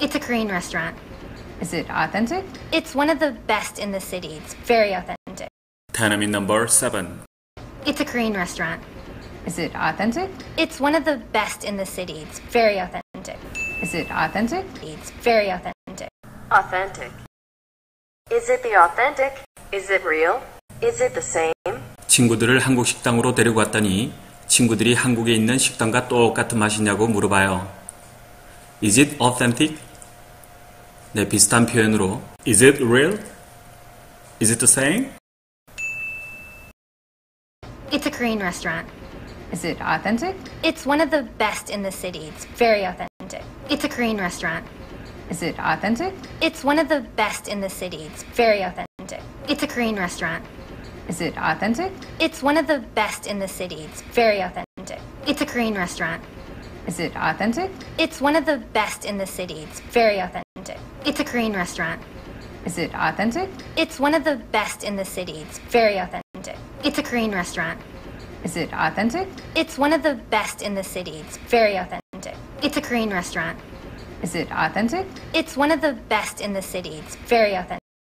It's a Korean restaurant. Is it authentic? It's one of the best in the city. It's very authentic. Dynamic number 7. It's a Korean restaurant. Is it authentic? It's one of the best in the city. It's very authentic. Is it authentic? It's very authentic. Authentic. Is it the authentic? Is it real? Is it the same? 친구들을 한국 식당으로 데리고 갔더니 친구들이 한국에 있는 식당과 똑같은 맛이냐고 물어봐요. Is it authentic? 네, 비슷한 표현으로 Is it real? Is it the same? It's a Korean restaurant. Is it authentic? It's one of the best in the city. It's very authentic. It's a Korean restaurant. Is it authentic? It's one of the best in the city. It's very authentic. It's a Korean restaurant. Is it authentic? It's one of the best in the city. It's very authentic. It's a Korean restaurant. Is it authentic? It's one of the best in the city. It's very authentic. It's a Korean restaurant. Is it authentic? It's one of the best in the city. It's very authentic. It's a Korean restaurant. Is it authentic? It's one of the best in the city. It's very authentic. It's a Korean restaurant. Is it authentic? It's one of the best in the city. It's very authentic.